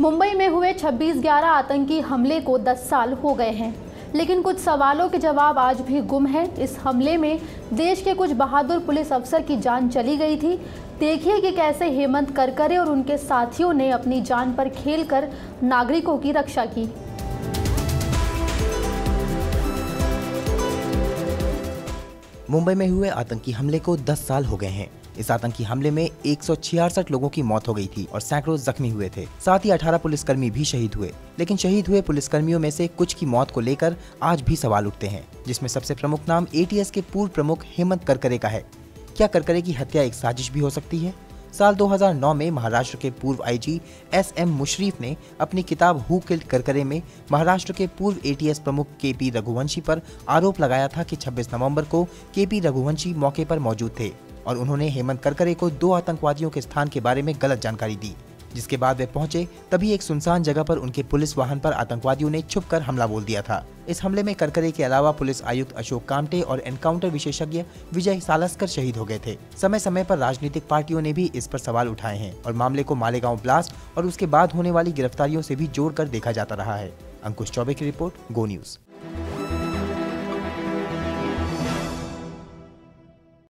मुंबई में हुए 26-11 आतंकी हमले को 10 साल हो गए हैं। लेकिन कुछ सवालों के जवाब आज भी गुम हैं। इस हमले में देश के कुछ बहादुर पुलिस अफसर की जान चली गई थी। देखिए कि कैसे हेमंत करकरे और उनके साथियों ने अपनी जान पर खेलकर नागरिकों की रक्षा की। मुंबई में हुए आतंकी हमले को 10 साल हो गए हैं। इस आतंकी हमले में एक सौ छियासठ लोगों की मौत हो गई थी और सैकड़ों जख्मी हुए थे। साथ ही 18 पुलिसकर्मी भी शहीद हुए। लेकिन शहीद हुए पुलिसकर्मियों में से कुछ की मौत को लेकर आज भी सवाल उठते हैं, जिसमें सबसे प्रमुख नाम एटीएस के पूर्व प्रमुख हेमंत करकरे का है। क्या करकरे की हत्या एक साजिश भी हो सकती है? साल 2009 में महाराष्ट्र के पूर्व आईजी एस एम मुशरीफ ने अपनी किताब हु किल्ड करकरे में महाराष्ट्र के पूर्व एटीएस प्रमुख के पी रघुवंशी पर आरोप लगाया था कि 26 नवंबर को के पी रघुवंशी मौके पर मौजूद थे। और उन्होंने हेमंत करकरे को दो आतंकवादियों के स्थान के बारे में गलत जानकारी दी, जिसके बाद वे पहुँचे, तभी एक सुनसान जगह पर उनके पुलिस वाहन पर आतंकवादियों ने छुपकर हमला बोल दिया था। इस हमले में करकरे के अलावा पुलिस आयुक्त अशोक कामटे और एनकाउंटर विशेषज्ञ विजय सालस्कर शहीद हो गए थे। समय समय पर राजनीतिक पार्टियों ने भी इस पर सवाल उठाए हैं और मामले को मालेगांव ब्लास्ट और उसके बाद होने वाली गिरफ्तारियों से भी जोड़कर देखा जाता रहा है। अंकुश चौबे की रिपोर्ट, गो न्यूज़।